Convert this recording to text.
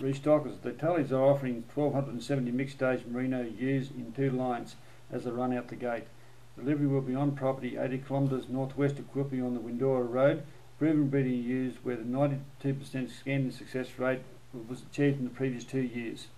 restockers. The Tullys are offering 1,270 mixed-age merino ewes in two lines as they run out the gate. Delivery will be on property 80 kilometres northwest of Quilpie on the Windora Road. Proven breeding ewes where the 92% scanning success rate was achieved in the previous two years.